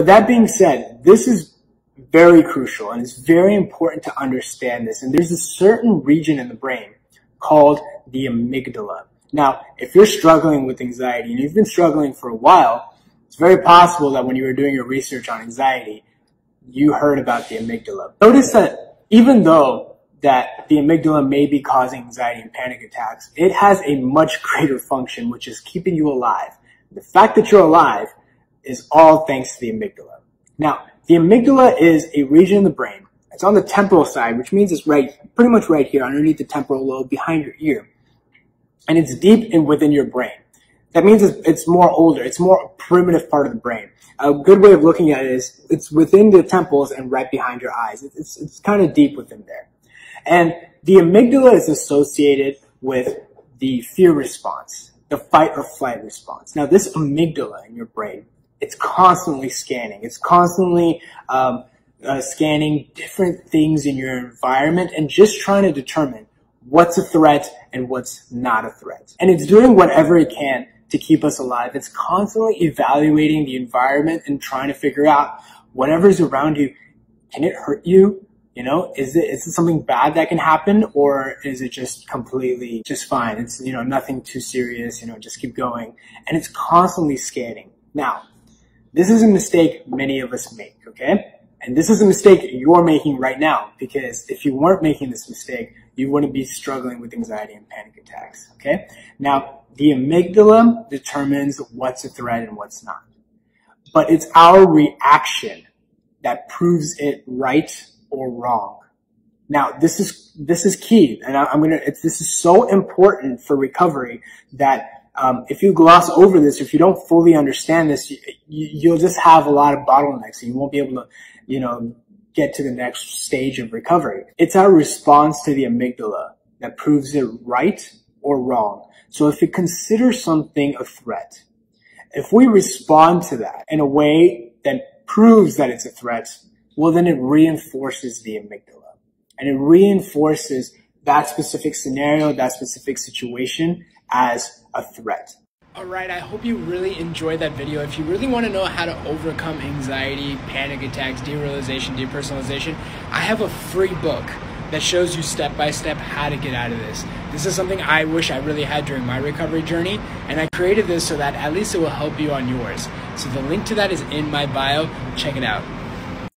But that being said, this is very crucial and it's very important to understand this. And there's a certain region in the brain called the amygdala. Now, if you're struggling with anxiety and you've been struggling for a while, it's very possible that when you were doing your research on anxiety, you heard about the amygdala. Notice that even though that the amygdala may be causing anxiety and panic attacks, it has a much greater function, which is keeping you alive. The fact that you're alive is all thanks to the amygdala. Now, the amygdala is a region in the brain. It's on the temporal side, which means it's right, pretty much right here underneath the temporal lobe behind your ear. And it's deep in within your brain. That means it's, it's more older. It's more primitive part of the brain. A good way of looking at it is it's within the temples and right behind your eyes. It's, it's, it's kind of deep within there. And the amygdala is associated with the fear response, the fight or flight response. Now, this amygdala in your brain, it's constantly scanning. It's constantly um, uh, scanning different things in your environment and just trying to determine what's a threat and what's not a threat. And it's doing whatever it can to keep us alive. It's constantly evaluating the environment and trying to figure out whatever's around you. Can it hurt you? You know, is it, is it something bad that can happen or is it just completely just fine? It's, you know, nothing too serious, you know, just keep going. And it's constantly scanning. Now, this is a mistake many of us make, okay? And this is a mistake you're making right now because if you weren't making this mistake, you wouldn't be struggling with anxiety and panic attacks, okay? Now, the amygdala determines what's a threat and what's not. But it's our reaction that proves it right or wrong. Now, this is, this is key. And I, am going to, this is so important for recovery that um, if you gloss over this, if you don't fully understand this, you, you'll just have a lot of bottlenecks and you won't be able to, you know, get to the next stage of recovery. It's our response to the amygdala that proves it right or wrong. So if it considers something a threat, if we respond to that in a way that proves that it's a threat, well, then it reinforces the amygdala and it reinforces that specific scenario, that specific situation as a threat. All right, I hope you really enjoyed that video. If you really want to know how to overcome anxiety, panic attacks, derealization, depersonalization, I have a free book that shows you step by step how to get out of this. This is something I wish I really had during my recovery journey, and I created this so that at least it will help you on yours. So the link to that is in my bio. Check it out.